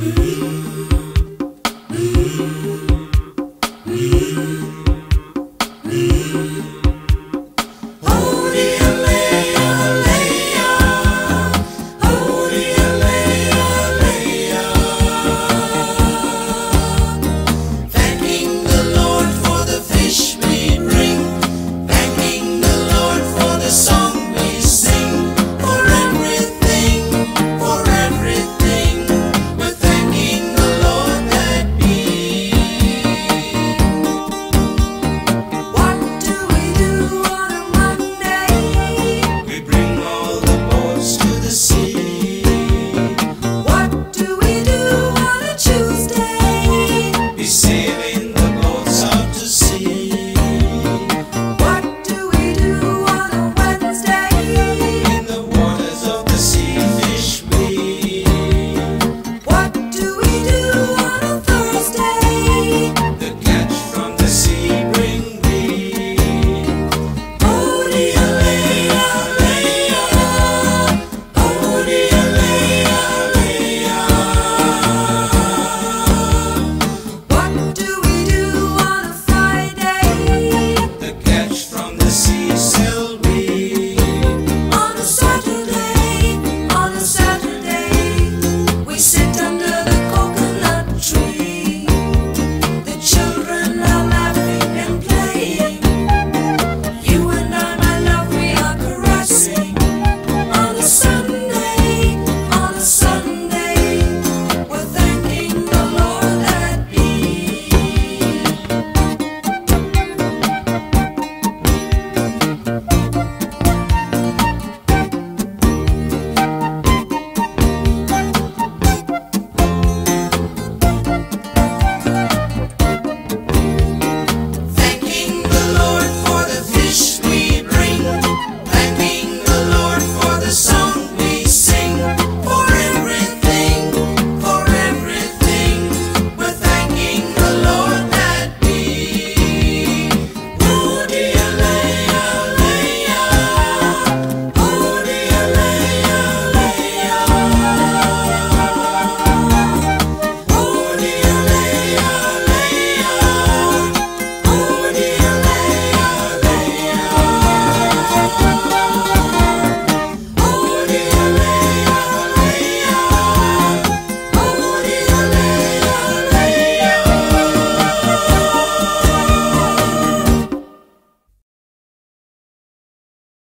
We